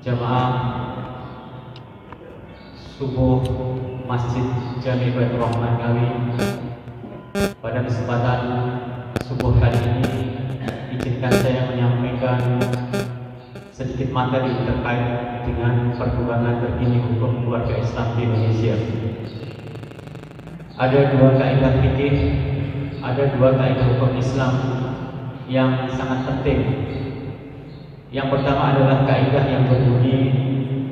Jamaah subuh Masjid Jami Baitur Rahman Ngawi pada kesempatan subuh kali ini izinkan saya menyampaikan sedikit materi terkait dengan perkembangan terkini hukum keluarga Islam di Indonesia. Ada dua kaidah fikih, ada dua kaidah hukum Islam yang sangat penting. Yang pertama adalah kaidah yang berbunyi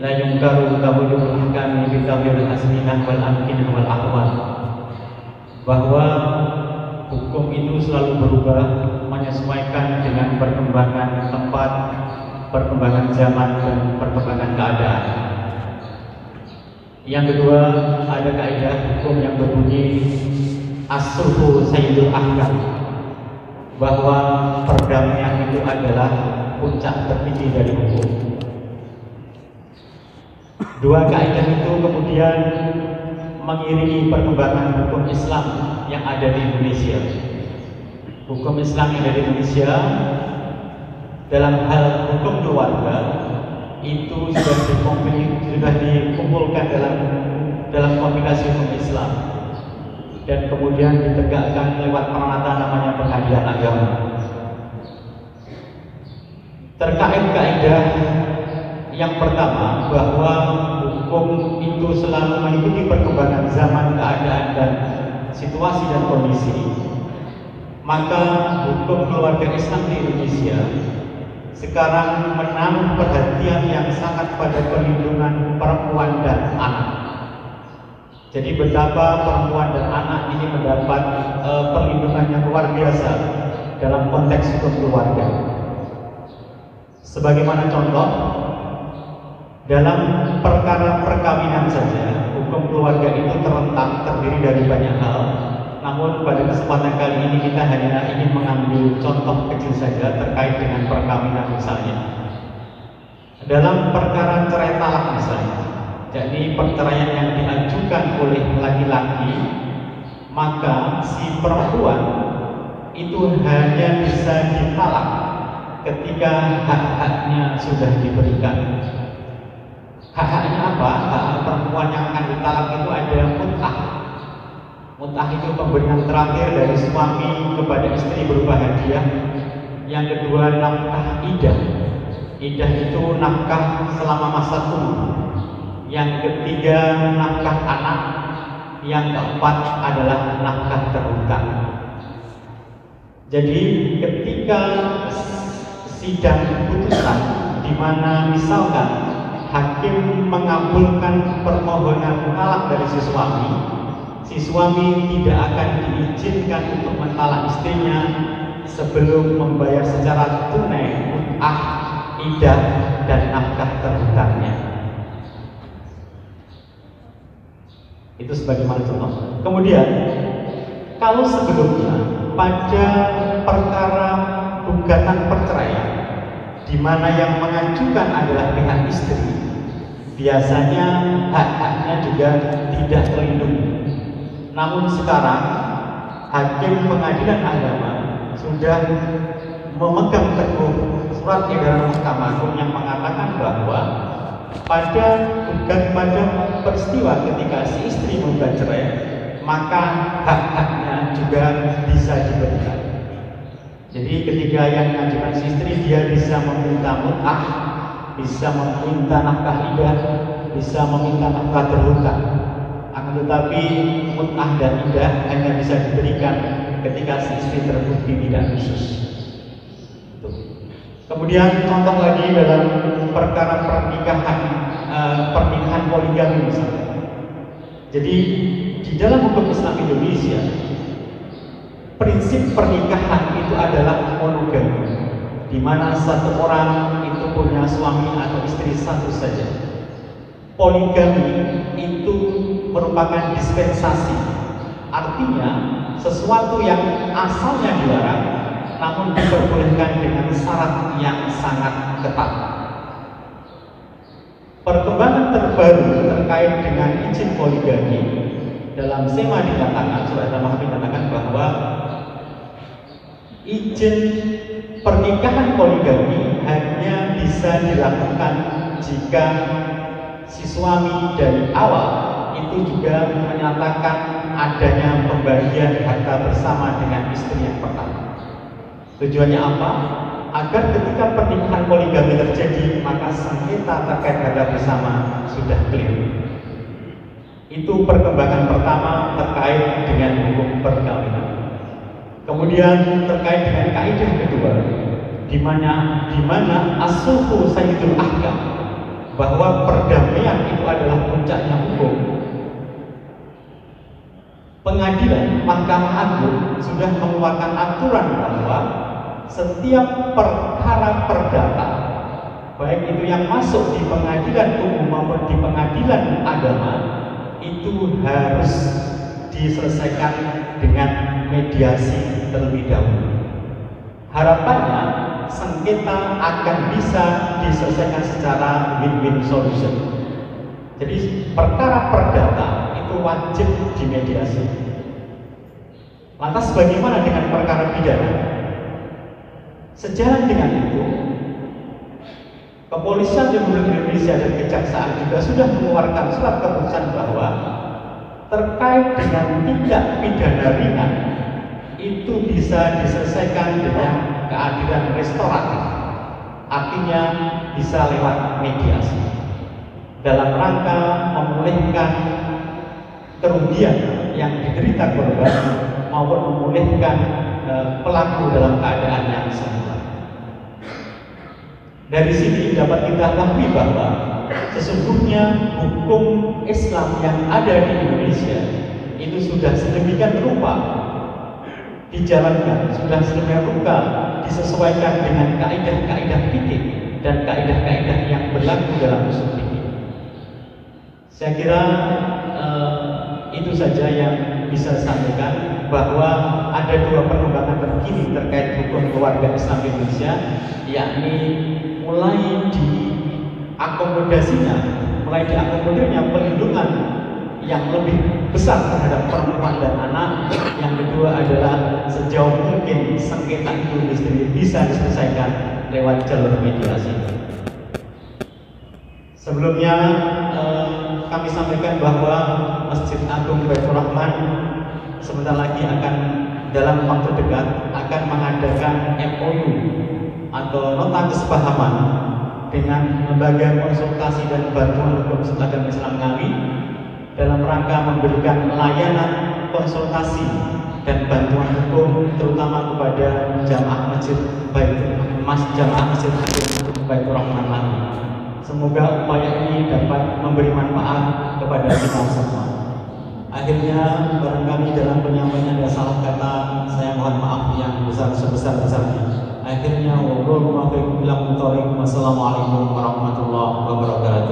la yungkaru tawilul ahkami bi tawilul asminah wal amkinah wal ahwal. Bahwa hukum itu selalu berubah menyesuaikan dengan perkembangan tempat, perkembangan zaman dan perkembangan keadaan. Yang kedua, ada kaidah hukum yang berbunyi asruhu sayyidul ahkam bahwa perdamaian itu adalah puncak tertinggi dari hukum. Dua kaidah itu kemudian mengiringi perkembangan hukum Islam yang ada di Indonesia. Hukum Islam yang ada di Indonesia dalam hal hukum keluarga itu sudah sudah dikumpulkan dalam dalam kompilasi hukum Islam dan kemudian ditegakkan lewat peranatan namanya pengadilan agama. Terkait kaidah yang pertama bahwa hukum itu selalu mengikuti perkembangan zaman, keadaan dan situasi dan kondisi. Maka hukum keluarga Islam di Indonesia sekarang menaruh perhatian yang sangat pada perlindungan perempuan dan anak. Jadi betapa perempuan dan anak ini mendapat e, perlindungan yang luar biasa dalam konteks hukum keluarga. Sebagaimana contoh, dalam perkara perkawinan saja, hukum keluarga itu terentang terdiri dari banyak hal. Namun pada kesempatan kali ini kita hanya ingin mengambil contoh kecil saja terkait dengan perkawinan misalnya. Dalam perkara cerai talak misalnya, jadi perceraian yang diajukan oleh laki-laki, maka si perempuan itu hanya bisa ditalak ketika hak-haknya sudah diberikan. Hak-haknya apa? Hak perempuan yang akan ditalak itu ada mut'ah. Mut'ah itu pemberian terakhir dari suami kepada istri berupa hadiah. Yang kedua nafkah idah. Idah itu nafkah selama masa tunggu. Yang ketiga nafkah anak. Yang keempat adalah nafkah terhutang. Jadi ketika sidang putusan di mana misalkan hakim mengabulkan permohonan talak dari si suami, si suami tidak akan diizinkan untuk mentalak istrinya sebelum membayar secara tunai mut'ah, idah, dan nafkah terhutangnya. Itu sebagaimana contoh. Kemudian, kalau sebelumnya pada perkara gugatan perceraian di mana yang mengajukan adalah pihak istri, biasanya hak-haknya juga tidak terlindungi. Namun sekarang hakim pengadilan agama sudah memegang teguh surat edaran Mahkamah Agung yang mengatakan bahwa pada bukan pada peristiwa ketika si istri menggugat cerai, maka hak-haknya juga bisa diberikan. Jadi ketika yang mengajukan si istri dia bisa meminta mut'ah, bisa meminta nafkah idah, bisa meminta nafkah terhutang. Akan tetapi mut'ah dan idah hanya bisa diberikan ketika si istri terbukti tidak khusus. Kemudian contoh lagi dalam perkara pernikahan uh, pernikahan poligami misalnya. Jadi di dalam hukum Islam Indonesia prinsip pernikahan itu adalah monogami di mana satu orang itu punya suami atau istri satu saja. Poligami itu merupakan dispensasi. Artinya sesuatu yang asalnya dilarang namun diperbolehkan dengan syarat yang sangat ketat. Perkembangan terbaru terkait dengan izin poligami dalam SEMA dikatakan, surat al dikatakan bahwa izin pernikahan poligami hanya bisa dilakukan jika si suami dari awal itu juga menyatakan adanya pembagian harta bersama dengan istri yang pertama. Tujuannya apa? Agar ketika pernikahan poligami terjadi, maka sengketa terkait harta bersama sudah clear. Itu perkembangan pertama terkait dengan hukum perkawinan. Kemudian terkait dengan kaidah kedua, di mana di mana asuhu sayyidul ahkam bahwa perdamaian itu adalah puncaknya hukum. Pengadilan Mahkamah Agung sudah mengeluarkan aturan bahwa setiap perkara perdata baik itu yang masuk di pengadilan umum maupun di pengadilan agama itu harus diselesaikan dengan mediasi terlebih dahulu. Harapannya sengketa akan bisa diselesaikan secara win-win solution. Jadi perkara perdata itu wajib dimediasi. Lantas bagaimana dengan perkara pidana? Sejalan dengan itu, Kepolisian Republik Indonesia dan Kejaksaan juga sudah mengeluarkan surat keputusan bahwa terkait dengan tindak pidana ringan itu bisa diselesaikan dengan keadilan restoratif. Artinya bisa lewat mediasi. Dalam rangka memulihkan kerugian yang diderita korban maupun memulihkan Eh, pelaku dalam keadaan yang semula. Dari sini dapat kita ketahui bahwa sesungguhnya hukum Islam yang ada di Indonesia itu sudah sedemikian rupa dijalankan, sudah sedemikian rupa disesuaikan dengan kaidah-kaidah fikih dan kaidah-kaidah yang berlaku dalam usul fikih. Saya kira itu saja yang bisa sampaikan bahwa ada dua perkembangan terkini terkait hukum keluarga Islam Indonesia, yakni mulai diakomodasinya, mulai diakomodirnya perlindungan yang lebih besar terhadap perempuan dan anak. Yang kedua adalah sejauh mungkin sengketa itu bisa diselesaikan lewat jalur mediasi. Sebelumnya eh, kami sampaikan bahwa Masjid Agung Baitur Rahman sebentar lagi akan dalam waktu dekat akan mengadakan MOU atau nota kesepahaman dengan lembaga konsultasi dan bantuan hukum Selatan Islam Ngawi dalam rangka memberikan layanan konsultasi dan bantuan hukum terutama kepada jamaah masjid baik mas jamaah masjid baik Rahman Ngawi. Semoga upaya ini dapat memberi manfaat kepada kita semua. Akhirnya barangkali dalam penyampaian ada salah kata saya mohon maaf yang besar sebesar besarnya. Akhirnya wassalamualaikum warahmatullahi wabarakatuh.